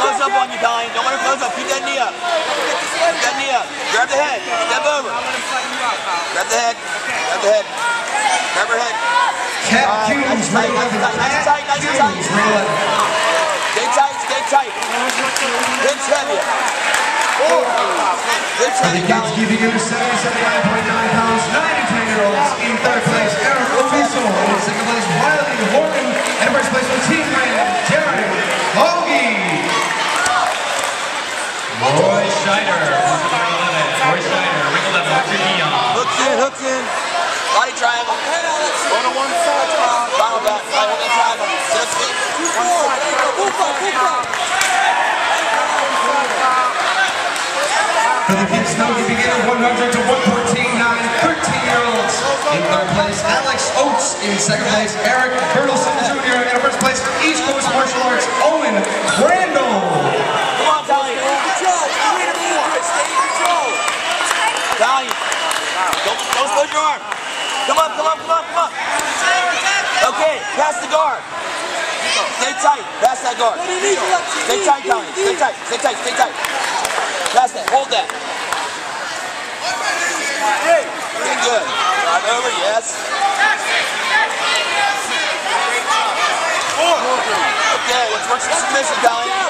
close up on you, Colleen. Don't let her close up. Keep that knee up. Keep that knee up. Grab the head. Step over. Grab the head. Grab the head. Grab her head. All right, Hughes, nice and tight, nice and 11. tight, nice and tight, nice and Hughes, tight. ring 11. Stay tight, stay tight. Pinch heavy. For heavy, the kids it 70, 79.9 pounds, 9 year olds in third place, Eric Oviso. In second place, Riley Horton. And first place for Team Brand, Jared Hoagie. Roy Schneider, ring 11. Roy Schneider, ring 11. What's your knee? Hooks in, hooks in. Body triangle. One on one side. Final back. Final on the triangle. Sit up straight. For the kids now keeping it 100 to 114, 13 year olds. In third place, Alex Oates. In second place, Eric Bertelson Jr. And in first place, East Coast Martial Arts, Owen Randall. Come on, Colleen. Colleen. Don't, don't split your arm. Come on, come on, come on, come on. Okay, pass the guard. Stay tight. Pass that guard. Stay tight, Colleen. Stay tight. Stay tight. Stay tight. Pass that. Hold that. Okay, good. Drive over. Yes. Okay, let's work some submission, Colleen.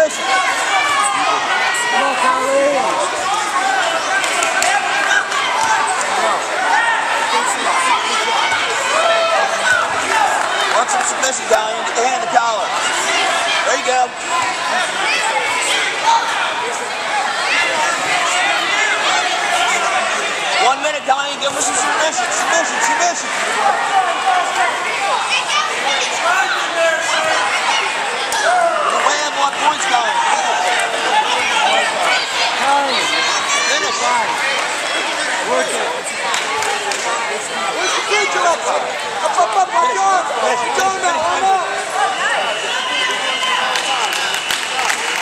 Work some submission. Work some submission, Colleen. Get the hand the collar. There you go. One minute, Colleen. Give us some submission. Submission, submission. Wham, one points, Colleen.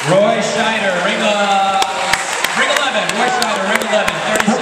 Roy Schneider, ring, uh, ring 11. Roy Schneider, ring 11. 30